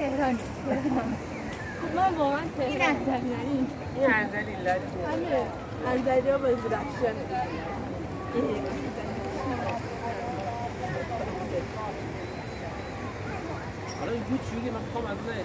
تهرانی من واقعا تهرانی. این انزلیانی این انزلی دلیل همه انزلی ها به درخشانه حالا این بود چیگه من خواهم از نه.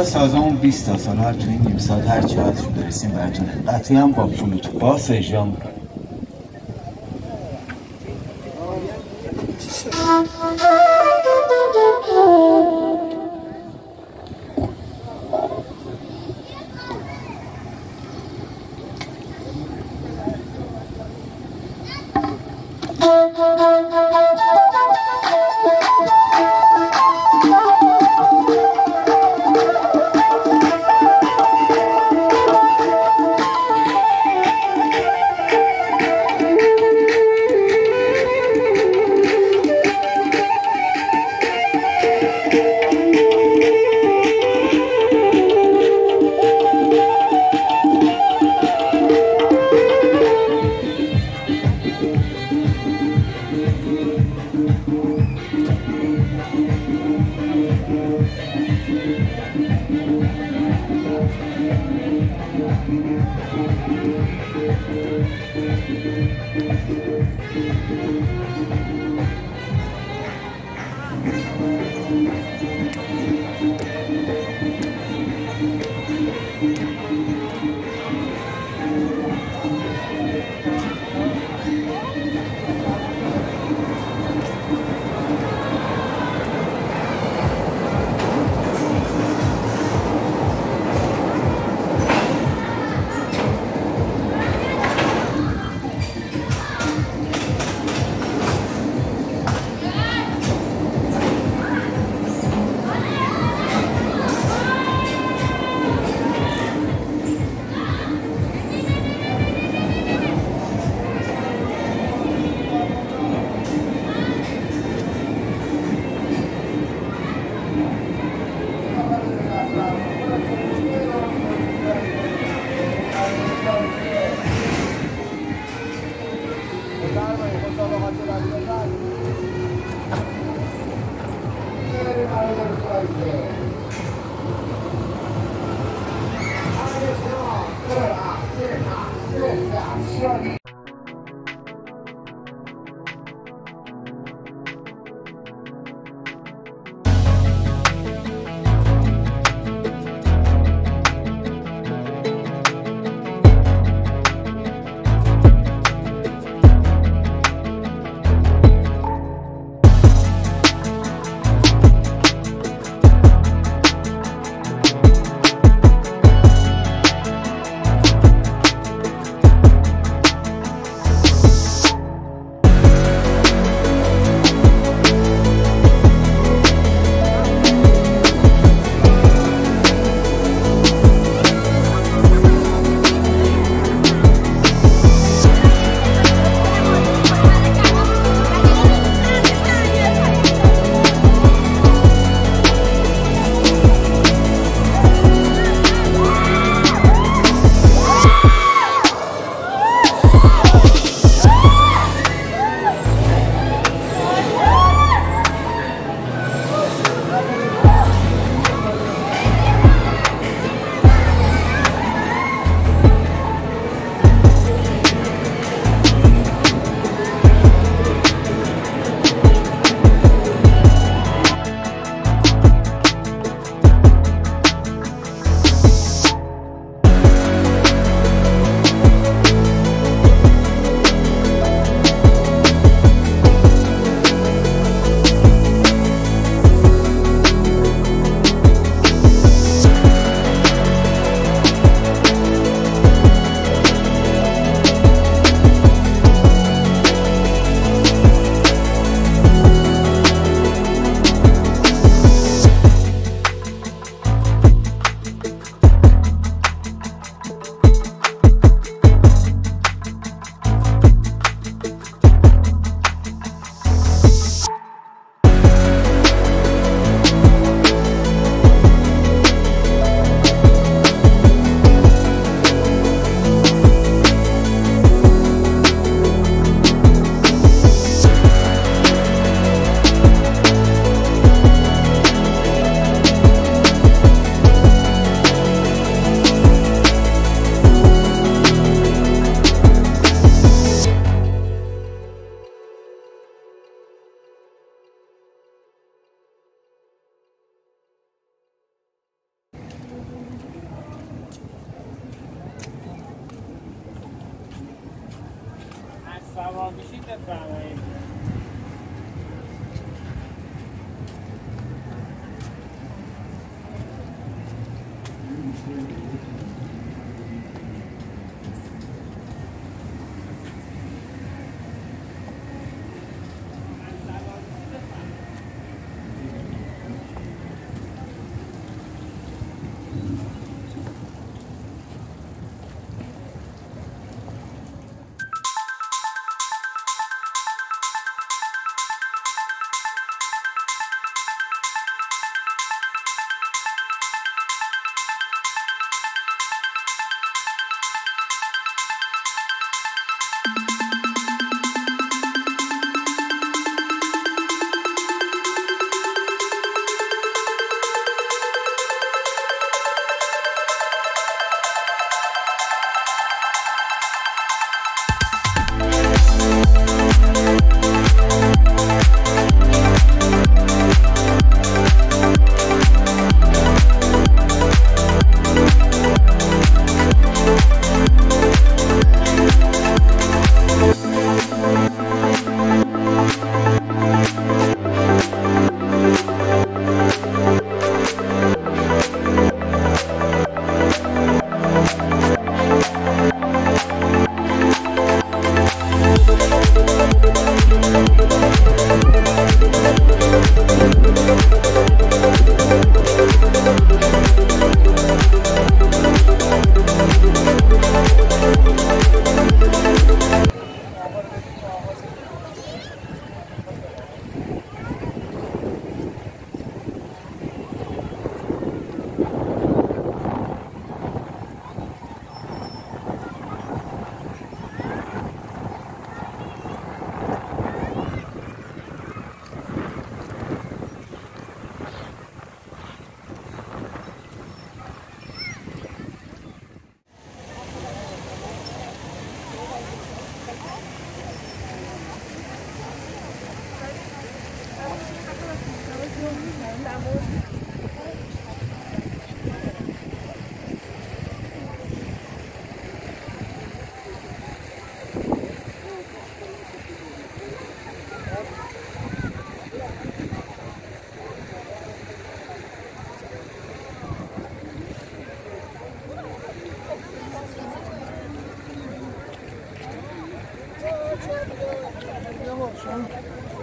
تعداد سازمون 20 تا سال هر تو این نیم ساعت هر چی برسیم براتون قطعه هم با فلوت باس اجرا می‌کنیم. Thank you. Bauer, geschiedene eben.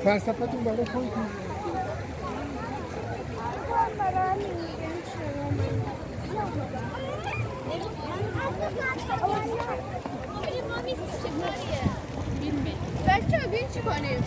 فلسفتون برای خودتون بچه بین چی کنیم؟